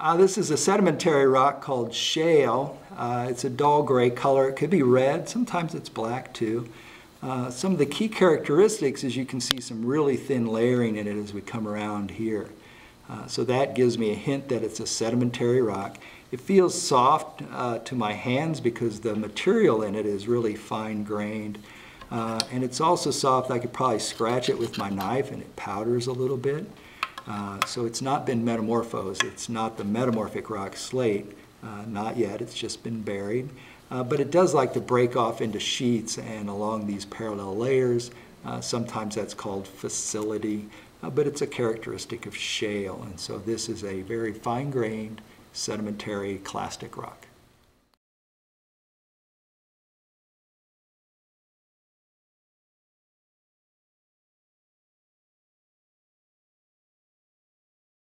Uh, this is a sedimentary rock called shale. Uh, it's a dull gray color. It could be red. Sometimes it's black too. Uh, some of the key characteristics is you can see some really thin layering in it as we come around here. Uh, so that gives me a hint that it's a sedimentary rock. It feels soft uh, to my hands because the material in it is really fine grained. Uh, and it's also soft. I could probably scratch it with my knife and it powders a little bit. Uh, so it's not been metamorphosed. It's not the metamorphic rock slate, uh, not yet. It's just been buried. Uh, but it does like to break off into sheets and along these parallel layers. Uh, sometimes that's called fissility, uh, but it's a characteristic of shale. And so this is a very fine-grained sedimentary clastic rock.